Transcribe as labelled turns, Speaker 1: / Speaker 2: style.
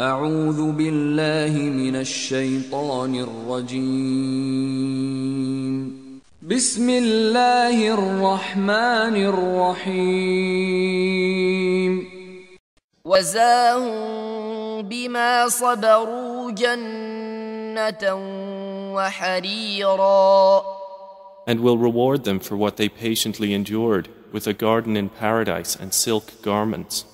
Speaker 1: أعوذ بالله من الشيطان الرجيم بسم الله الرحمن الرحيم
Speaker 2: وزاهم بما صبروا جنة وحريرا
Speaker 3: And will reward them for what they patiently endured with a garden in paradise and silk garments.